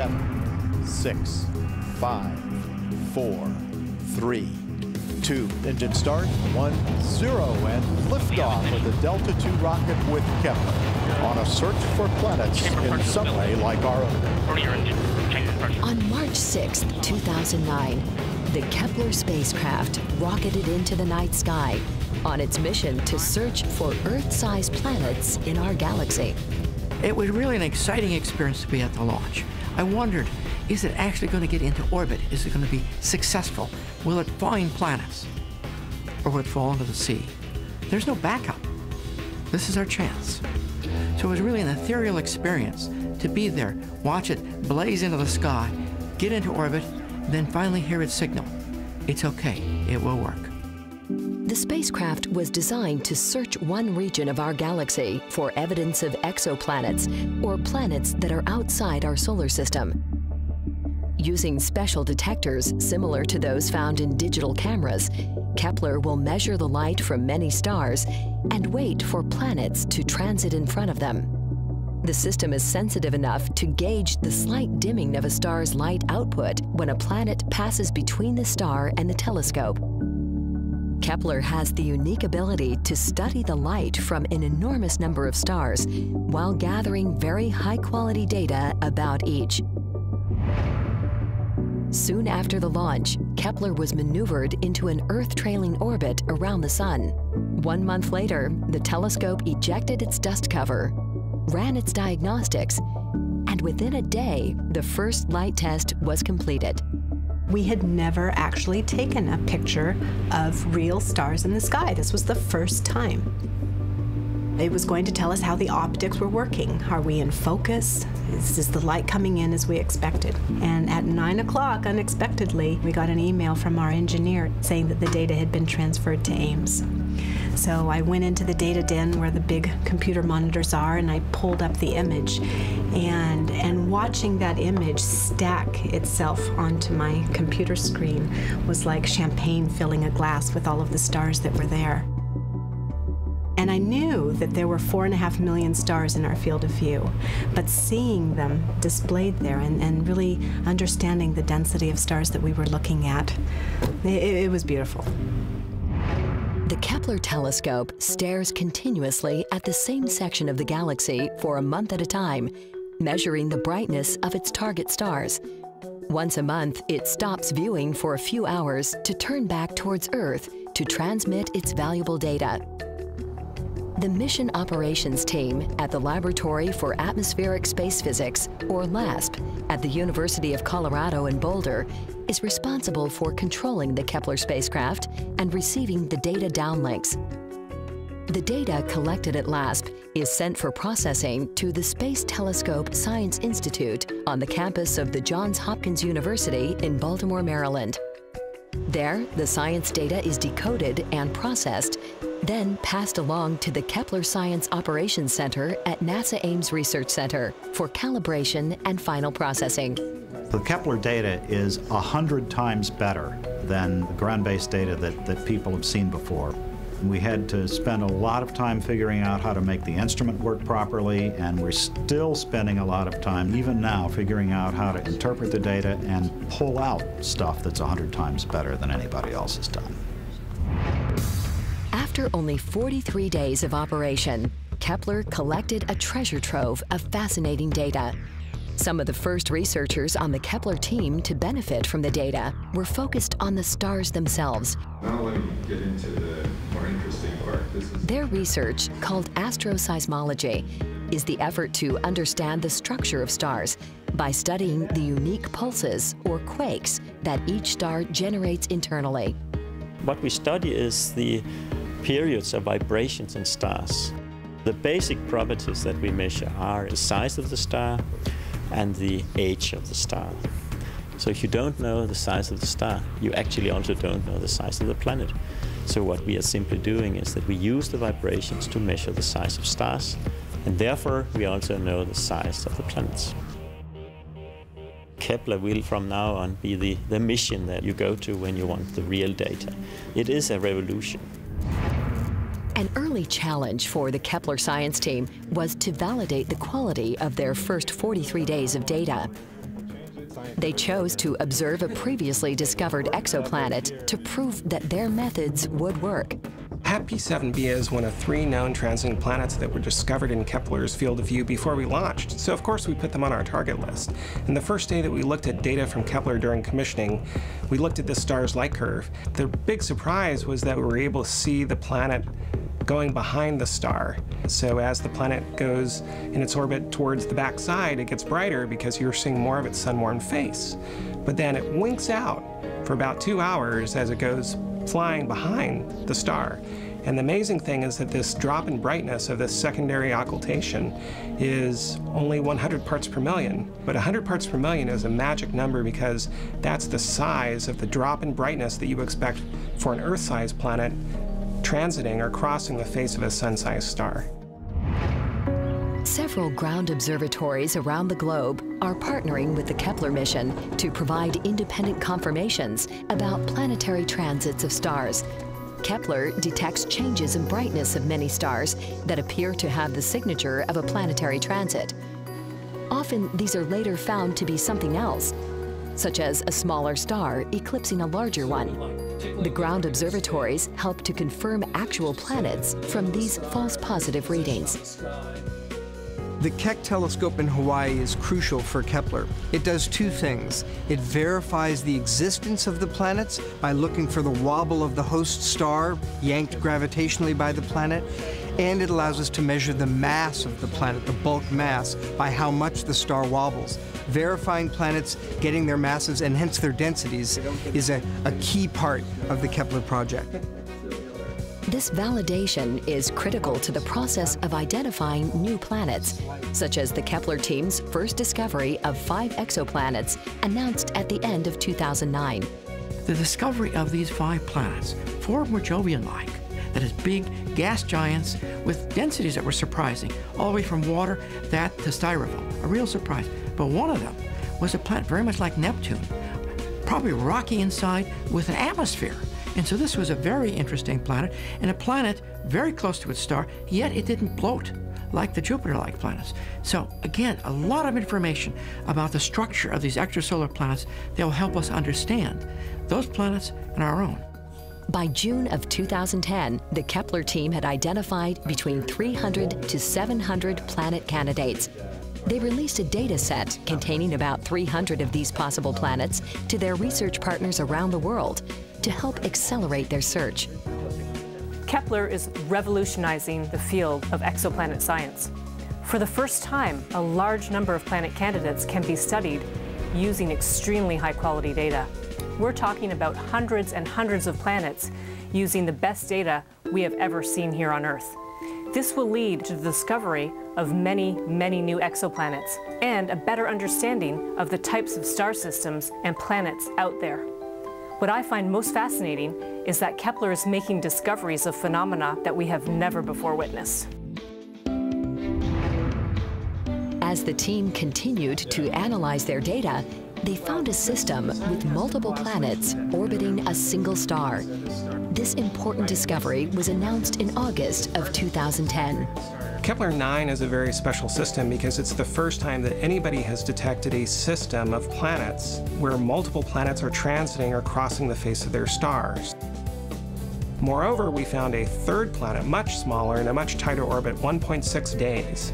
seven, six, five, four, three, two. Engine start, one, zero, and liftoff with the Delta II rocket with Kepler on a search for planets in some way like our own. On March 6, 2009, the Kepler spacecraft rocketed into the night sky on its mission to search for Earth-sized planets in our galaxy. It was really an exciting experience to be at the launch. I wondered, is it actually going to get into orbit? Is it going to be successful? Will it find planets? Or will it fall into the sea? There's no backup. This is our chance. So it was really an ethereal experience to be there, watch it blaze into the sky, get into orbit, then finally hear its signal. It's okay, it will work. The spacecraft was designed to search one region of our galaxy for evidence of exoplanets, or planets that are outside our solar system. Using special detectors similar to those found in digital cameras, Kepler will measure the light from many stars and wait for planets to transit in front of them. The system is sensitive enough to gauge the slight dimming of a star's light output when a planet passes between the star and the telescope. Kepler has the unique ability to study the light from an enormous number of stars while gathering very high-quality data about each. Soon after the launch, Kepler was maneuvered into an Earth-trailing orbit around the Sun. One month later, the telescope ejected its dust cover, ran its diagnostics, and within a day, the first light test was completed. We had never actually taken a picture of real stars in the sky. This was the first time. It was going to tell us how the optics were working. Are we in focus? Is, is the light coming in as we expected? And at 9 o'clock, unexpectedly, we got an email from our engineer saying that the data had been transferred to Ames. So I went into the data den where the big computer monitors are and I pulled up the image. And, and watching that image stack itself onto my computer screen was like champagne filling a glass with all of the stars that were there. And I knew that there were four and a half million stars in our field of view, but seeing them displayed there and, and really understanding the density of stars that we were looking at, it, it was beautiful. The Kepler telescope stares continuously at the same section of the galaxy for a month at a time, measuring the brightness of its target stars. Once a month, it stops viewing for a few hours to turn back towards Earth to transmit its valuable data. The Mission Operations Team at the Laboratory for Atmospheric Space Physics, or LASP, at the University of Colorado in Boulder is responsible for controlling the Kepler spacecraft and receiving the data downlinks. The data collected at LASP is sent for processing to the Space Telescope Science Institute on the campus of the Johns Hopkins University in Baltimore, Maryland. There, the science data is decoded and processed, then passed along to the Kepler Science Operations Center at NASA Ames Research Center for calibration and final processing. The Kepler data is 100 times better than the ground-based data that, that people have seen before. We had to spend a lot of time figuring out how to make the instrument work properly, and we're still spending a lot of time, even now, figuring out how to interpret the data and pull out stuff that's 100 times better than anybody else has done. After only 43 days of operation, Kepler collected a treasure trove of fascinating data some of the first researchers on the Kepler team to benefit from the data were focused on the stars themselves. Now let me get into the more interesting part. Their research, called asteroseismology, is the effort to understand the structure of stars by studying the unique pulses or quakes that each star generates internally. What we study is the periods of vibrations in stars. The basic properties that we measure are the size of the star, and the age of the star. So if you don't know the size of the star, you actually also don't know the size of the planet. So what we are simply doing is that we use the vibrations to measure the size of stars, and therefore we also know the size of the planets. Kepler will from now on be the, the mission that you go to when you want the real data. It is a revolution. An early challenge for the Kepler science team was to validate the quality of their first 43 days of data. They chose to observe a previously discovered exoplanet to prove that their methods would work. HAT-P-7b is one of three known transiting planets that were discovered in Kepler's field of view before we launched, so of course we put them on our target list. And the first day that we looked at data from Kepler during commissioning, we looked at this star's light curve. The big surprise was that we were able to see the planet going behind the star. So as the planet goes in its orbit towards the backside, it gets brighter because you're seeing more of its sun-warmed face. But then it winks out for about two hours as it goes flying behind the star. And the amazing thing is that this drop in brightness of this secondary occultation is only 100 parts per million. But 100 parts per million is a magic number because that's the size of the drop in brightness that you expect for an Earth-sized planet transiting or crossing the face of a sun-sized star. Several ground observatories around the globe are partnering with the Kepler mission to provide independent confirmations about planetary transits of stars. Kepler detects changes in brightness of many stars that appear to have the signature of a planetary transit. Often these are later found to be something else, such as a smaller star eclipsing a larger one. The ground observatories help to confirm actual planets from these false positive readings. The Keck telescope in Hawaii is crucial for Kepler. It does two things. It verifies the existence of the planets by looking for the wobble of the host star, yanked gravitationally by the planet, and it allows us to measure the mass of the planet, the bulk mass, by how much the star wobbles. Verifying planets, getting their masses, and hence their densities, is a, a key part of the Kepler project. This validation is critical to the process of identifying new planets, such as the Kepler team's first discovery of five exoplanets announced at the end of 2009. The discovery of these five planets, four were Jovian-like, that is big gas giants with densities that were surprising, all the way from water, that to styrofoam, a real surprise. But one of them was a planet very much like Neptune, probably rocky inside with an atmosphere. And so this was a very interesting planet, and a planet very close to its star, yet it didn't bloat like the Jupiter-like planets. So again, a lot of information about the structure of these extrasolar planets that will help us understand those planets and our own. By June of 2010, the Kepler team had identified between 300 to 700 planet candidates. They released a data set containing about 300 of these possible planets to their research partners around the world to help accelerate their search. Kepler is revolutionizing the field of exoplanet science. For the first time, a large number of planet candidates can be studied using extremely high quality data. We're talking about hundreds and hundreds of planets using the best data we have ever seen here on Earth. This will lead to the discovery of many, many new exoplanets and a better understanding of the types of star systems and planets out there. What I find most fascinating is that Kepler is making discoveries of phenomena that we have never before witnessed. As the team continued to analyze their data, they found a system with multiple planets orbiting a single star. This important discovery was announced in August of 2010. Kepler-9 is a very special system because it's the first time that anybody has detected a system of planets where multiple planets are transiting or crossing the face of their stars. Moreover, we found a third planet, much smaller in a much tighter orbit, 1.6 days.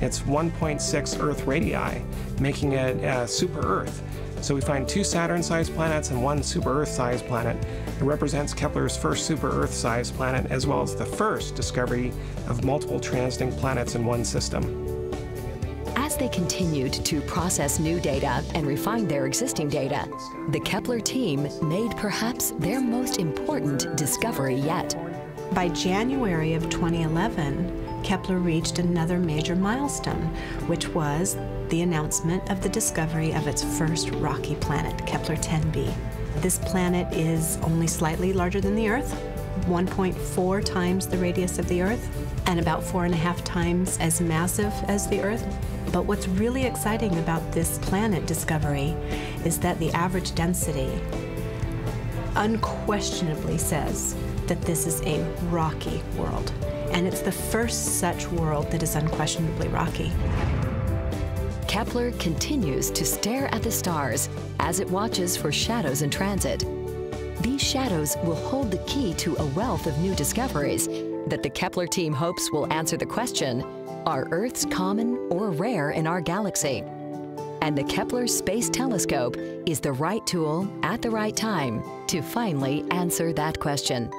It's 1.6 Earth radii, making it a super Earth. So we find two Saturn-sized planets and one super Earth-sized planet. It represents Kepler's first super Earth-sized planet, as well as the first discovery of multiple transiting planets in one system. As they continued to process new data and refine their existing data, the Kepler team made perhaps their most important discovery yet. By January of 2011, Kepler reached another major milestone, which was the announcement of the discovery of its first rocky planet, Kepler 10b. This planet is only slightly larger than the Earth, 1.4 times the radius of the Earth, and about four and a half times as massive as the Earth. But what's really exciting about this planet discovery is that the average density unquestionably says that this is a rocky world. And it's the first such world that is unquestionably rocky. Kepler continues to stare at the stars as it watches for shadows in transit. These shadows will hold the key to a wealth of new discoveries that the Kepler team hopes will answer the question Are Earths common or rare in our galaxy? And the Kepler Space Telescope is the right tool at the right time to finally answer that question.